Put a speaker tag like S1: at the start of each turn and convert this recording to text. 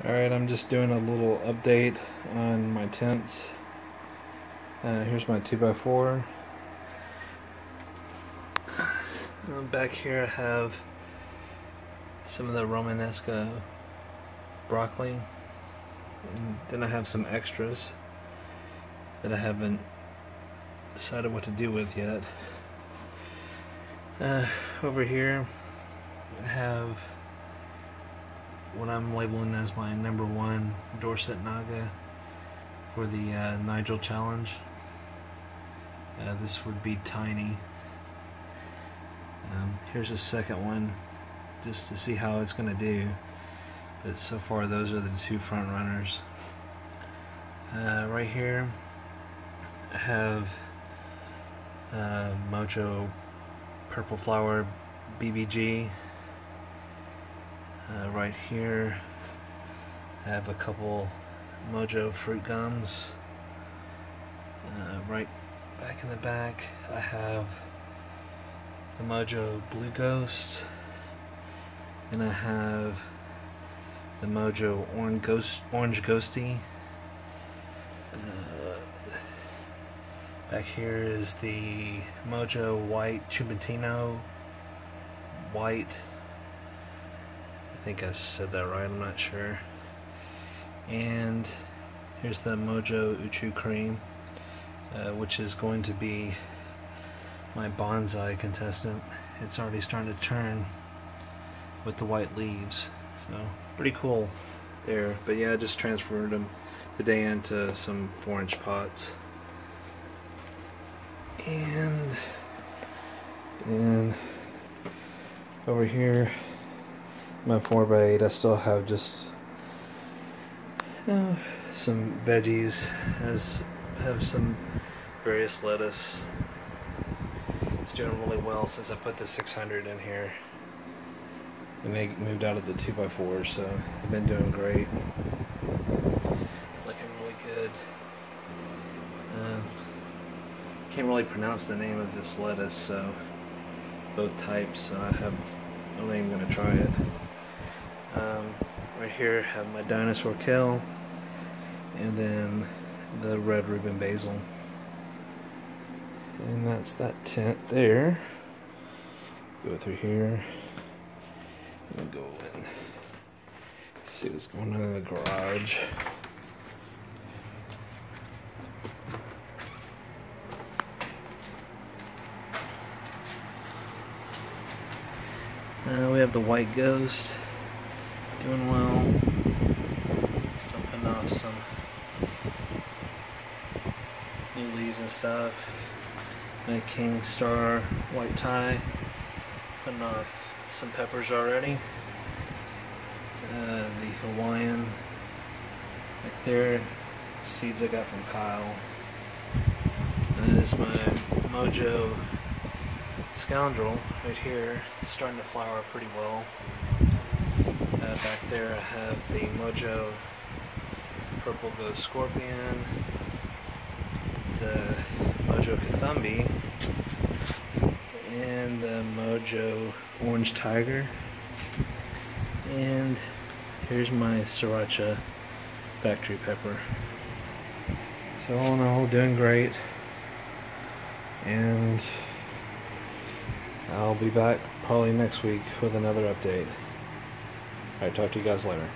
S1: Alright, I'm just doing a little update on my tents. Uh, here's my 2x4. Uh, back here I have some of the Romanesco broccoli. And then I have some extras that I haven't decided what to do with yet. Uh, over here I have what I'm labeling as my number one Dorset Naga for the uh, Nigel Challenge. Uh, this would be tiny. Um, here's a second one just to see how it's going to do. But so far those are the two front runners. Uh, right here I have uh, Mojo Purple Flower BBG uh, right here I have a couple Mojo fruit gums. Uh, right back in the back I have the Mojo Blue Ghost and I have the Mojo Orange Ghost Orange Ghosty. Uh, back here is the Mojo White Chubutino White think I said that right, I'm not sure. And here's the Mojo Uchu Cream, uh, which is going to be my bonsai contestant. It's already starting to turn with the white leaves, so pretty cool there. But yeah, I just transferred them today into some 4 inch pots. And, and over here my 4x8 I still have just uh, some veggies as have some various lettuce. It's doing really well since I put the 600 in here. And they moved out of the 2x4 so they've been doing great. Looking really good. Uh, can't really pronounce the name of this lettuce so both types so I have I'm not even going to try it um, right here have my dinosaur kale and then the red Rubin basil. And that's that tent there. Go through here. And go in. See what's going on in the garage. Uh, we have the white ghost. Doing well. Still putting off some new leaves and stuff. My King Star white tie. Putting off some peppers already. Uh, the Hawaiian right there. Seeds I got from Kyle. And that is my Mojo Scoundrel right here. Starting to flower pretty well. Uh, back there I have the Mojo Purple Ghost Scorpion, the Mojo Kathumbi, and the Mojo Orange Tiger. And here's my Sriracha Factory Pepper. So all in all, doing great. And I'll be back probably next week with another update. Alright, talk to you guys later.